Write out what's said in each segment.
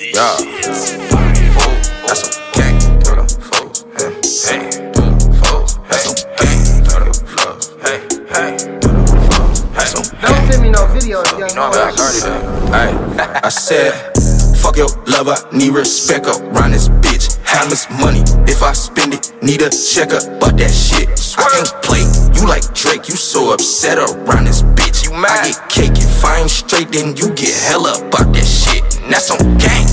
Yeah. Fool, Don't send me no videos, young boy. Hey, I said, fuck your love, I need respect around this bitch. How much money? If I spend it, need a checker, but that shit. I can't play. You like Drake, you so upset around mad? I get cake if I ain't straight, then you get hella about that shit. And that's on gang.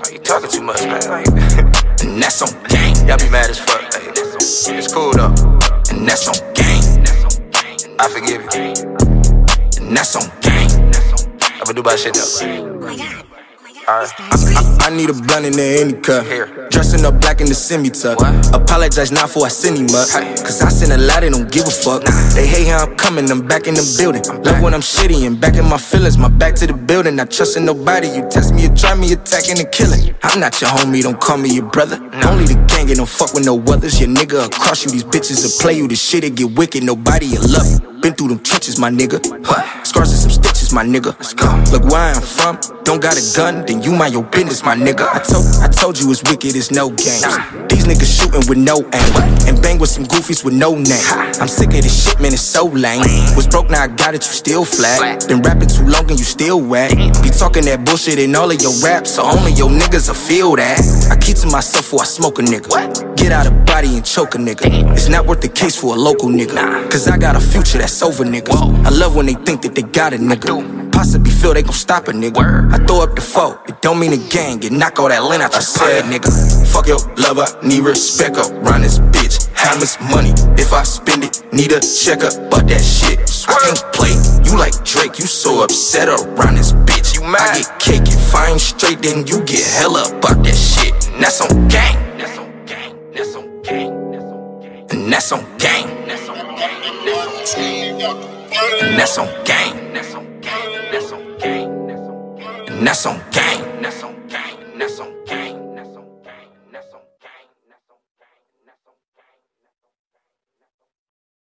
Why you talking too much, man? And that's on gang. Y'all be mad as fuck. Like, it's cool though. And that's on gang. I forgive you. And that's on gang. I'ma do my shit though. Oh I, I need a blunt in the any cut. Here. Dressing up black in the semi tuck. What? Apologize now for I send him up. Hey. Cause I send a lot, they don't give a fuck. They hate how I'm coming, I'm back in the building. Love when I'm shitty and back in my feelings. My back to the building, not trusting nobody. You test me or try me, attacking and killing. I'm not your homie, don't call me your brother. Only the gang, and don't fuck with no others. Your nigga will cross you, these bitches will play you. The shit it get wicked, nobody will love you. Been through them trenches, my nigga. Huh. Scars and some stitches, my nigga. Look where I'm from. Don't got a gun, then you mind your business, my nigga. I told, I told you it's wicked, it's no games. These niggas shooting with no aim, and bang with some goofies with no name. I'm sick of this shit, man, it's so lame. Was broke, now I got it, you still flat. Been rapping too long and you still whack. Be talking that bullshit in all of your raps, so only your niggas will feel that. I keep to myself before I smoke a nigga. Get out of body and choke a nigga. It's not worth the case for a local nigga. Cause I got a future that's over, niggas. I love when they think that they got a nigga. Possibly feel they gon' stop a nigga. I throw up the foe, it don't mean a gang. Get knock all that lint out your said nigga. Fuck your lover, need respect around this bitch. How much money? If I spend it, need a checker, but that shit. I can't play. You like Drake, you so upset around this bitch. You mad? I get cake if I ain't straight, then you get hella about that shit. And that's on gang. That's on gang. That's on gang. And that's on gang. That's on gang. And that's on gang. That's on gang. That's on gang. And that's on gang. That's on gang. That's on gang.